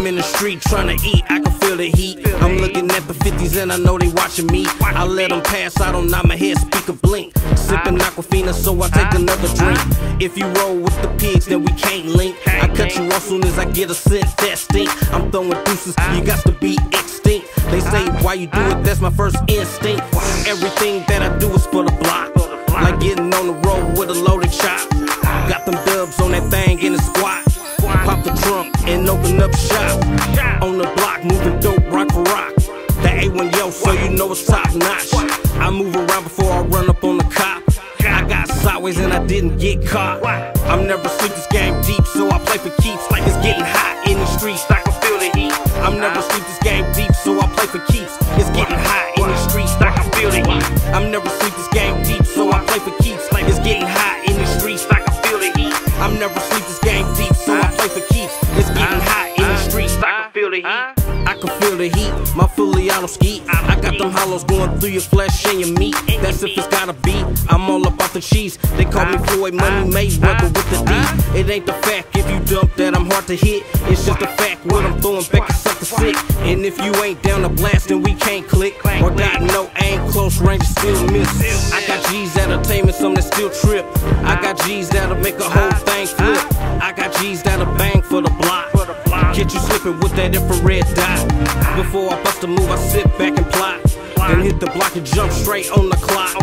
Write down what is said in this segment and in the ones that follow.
I'm in the street trying to eat, I can feel the heat. I'm looking at the 50s and I know they watching me. I let them pass, I don't nod my head, speak a blink. Sipping Aquafina, so I take another drink. If you roll with the pigs, then we can't link. I cut you off soon as I get a scent that stink. I'm throwing deuces, you got to be extinct. They say, why you do it? That's my first instinct. Everything that I do is for the block. Like getting on the road with a loaded chop. Got them dubs on that thing in the squat. Open up shop. On the block, moving dope rock for rock. The A1 yo, so you know it's top notch. I move around before I run up on the cop. I got sideways and I didn't get caught. I'm never sleep this game deep, so I play for keeps like it's getting hot in the streets. I can feel the heat. I'm never sleep this game deep, so I play for keeps. It's getting hot in the streets. I can feel the heat. I'm never sleep this game deep, so I play for keeps like it's getting hot in the streets. I can feel the heat. I'm never sleep this game deep, so I play for keeps. Streets. I can feel the heat. I can feel the heat, my fully ski. I got them hollows going through your flesh and your meat. That's if it's gotta be. I'm all about the cheese. They call me Floyd Money Mayweather with the D. It ain't the fact if you dump that I'm hard to hit. It's just the fact what I'm throwing back is something sick. And if you ain't down to blast, then we can't click. Or got no aim, close range, still miss. I got G's that'll tame and some that still trip. I got G's that'll make a whole thing flip. I got G's that'll bang for the block. Get you slipping with that infrared dot. Before I bust a move, I sit back and plot. Then hit the block and jump straight on the clock.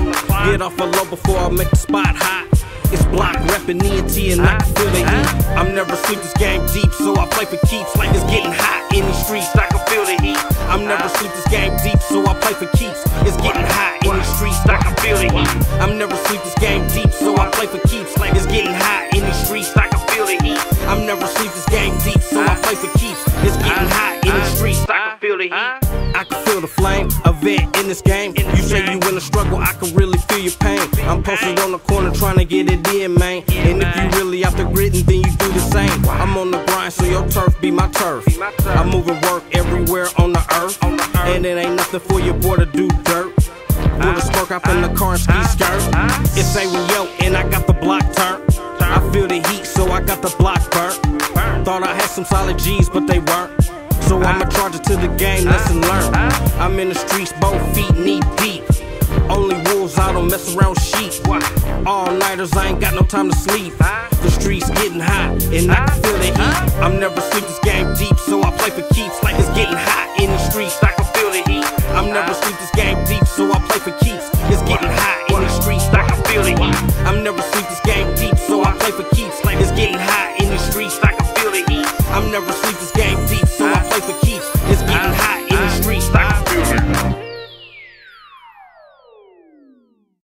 Get off a low before I make the spot hot. It's block reppin' ENT and I can feel the heat. I'm never sleep this game deep, so I play for keeps like it's getting hot in the streets. I can feel the heat. I'm never sleep this game deep, so I play for keeps. It's getting hot in the streets. I can feel the heat. I'm never sleep this game play for keeps. It's getting hot in the streets. I can feel the heat. I can feel the flame, a vet in this game. You say you in a struggle, I can really feel your pain. I'm posted on the corner trying to get it in, man. And if you really out the grit, then you do the same. I'm on the grind, so your turf be my turf. I'm moving work everywhere on the earth. And it ain't nothing for your boy to do dirt. With a spark up in the car and ski skirt. It's a yo, and I got the block turned. Some solid G's, but they weren't. So I'ma charge it to the game, lesson learned. I'm in the streets, both feet knee deep. Only wolves, I don't mess around sheep. All nighters, I ain't got no time to sleep. The streets getting hot, and I can feel the heat. I'm never sleep this game deep, so I play for keeps like it's getting hot in the streets. I can feel the heat. I'm never sleep this game deep, so I play for keeps.